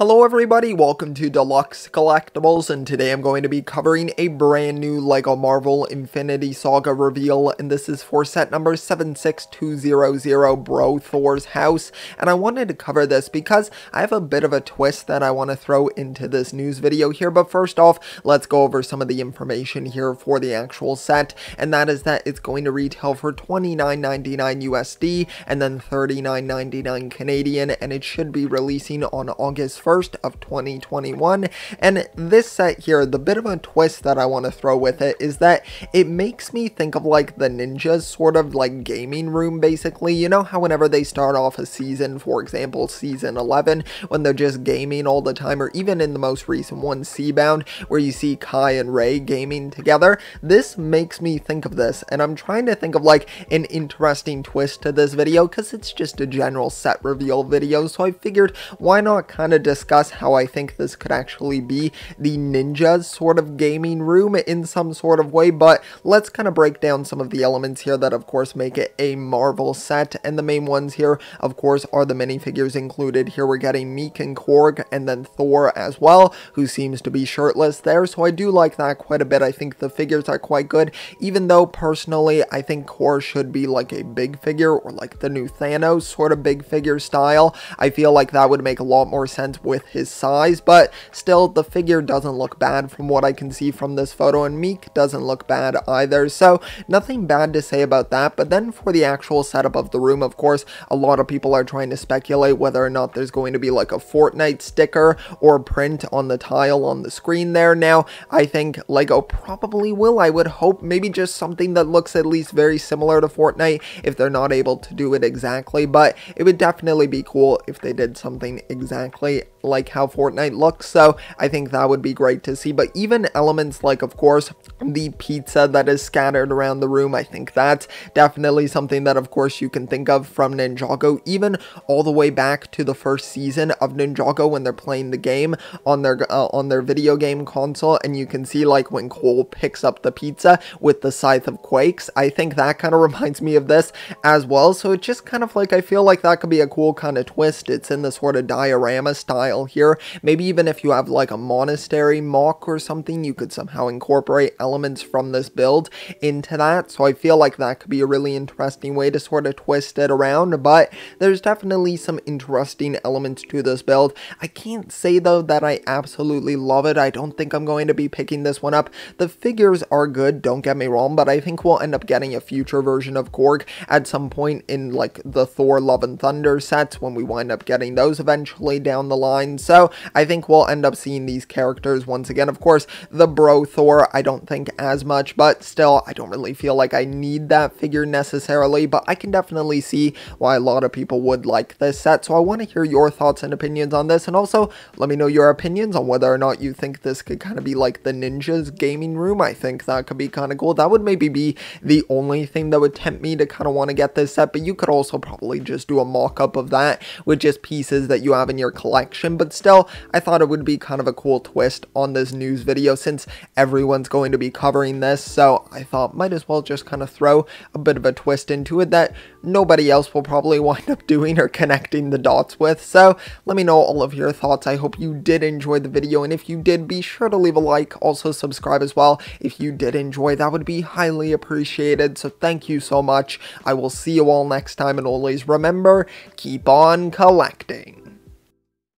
Hello everybody, welcome to Deluxe Collectibles, and today I'm going to be covering a brand new LEGO Marvel Infinity Saga reveal, and this is for set number 76200 Bro Thor's House, and I wanted to cover this because I have a bit of a twist that I want to throw into this news video here, but first off, let's go over some of the information here for the actual set, and that is that it's going to retail for $29.99 USD, and then $39.99 Canadian, and it should be releasing on August 1st 1st of 2021. And this set here, the bit of a twist that I want to throw with it is that it makes me think of like the ninjas sort of like gaming room basically. You know how whenever they start off a season, for example, season 11, when they're just gaming all the time, or even in the most recent one, Seabound, where you see Kai and Ray gaming together, this makes me think of this. And I'm trying to think of like an interesting twist to this video because it's just a general set reveal video. So I figured why not kind of discuss how I think this could actually be the ninjas sort of gaming room in some sort of way, but let's kind of break down some of the elements here that of course make it a Marvel set, and the main ones here of course are the minifigures included. Here we're getting Miek and Korg, and then Thor as well, who seems to be shirtless there, so I do like that quite a bit. I think the figures are quite good, even though personally I think Korg should be like a big figure, or like the new Thanos sort of big figure style. I feel like that would make a lot more sense with his size, but still the figure doesn't look bad from what I can see from this photo, and Miek doesn't look bad either, so nothing bad to say about that, but then for the actual setup of the room, of course, a lot of people are trying to speculate whether or not there's going to be like a Fortnite sticker or print on the tile on the screen there. Now, I think LEGO probably will, I would hope, maybe just something that looks at least very similar to Fortnite if they're not able to do it exactly, but it would definitely be cool if they did something exactly like how Fortnite looks, so I think that would be great to see. But even elements like, of course, the pizza that is scattered around the room, I think that's definitely something that, of course, you can think of from Ninjago, even all the way back to the first season of Ninjago when they're playing the game on their uh, on their video game console, and you can see like when Cole picks up the pizza with the Scythe of Quakes. I think that kind of reminds me of this as well. So it's just kind of like I feel like that could be a cool kind of twist. It's in the sort of diorama style style here. Maybe even if you have like a monastery MOC or something, you could somehow incorporate elements from this build into that. So I feel like that could be a really interesting way to sort of twist it around, but there's definitely some interesting elements to this build. I can't say though that I absolutely love it. I don't think I'm going to be picking this one up. The figures are good, don't get me wrong, but I think we'll end up getting a future version of Korg at some point in like the Thor Love and Thunder sets when we wind up getting those eventually down the line So I think we'll end up seeing these characters once again. Of course, the Bro Thor, I don't think as much, but still, I don't really feel like I need that figure necessarily, but I can definitely see why a lot of people would like this set. So I want to hear your thoughts and opinions on this, and also let me know your opinions on whether or not you think this could kind of be like the Ninjas gaming room. I think that could be kind of cool. That would maybe be the only thing that would tempt me to kind of want to get this set, but you could also probably just do a mock-up of that with just pieces that you have in your collection but still, I thought it would be kind of a cool twist on this news video since everyone's going to be covering this, so I thought might as well just kind of throw a bit of a twist into it that nobody else will probably wind up doing or connecting the dots with, so let me know all of your thoughts. I hope you did enjoy the video, and if you did, be sure to leave a like, also subscribe as well. If you did enjoy, that would be highly appreciated, so thank you so much. I will see you all next time, and always remember, keep on collecting.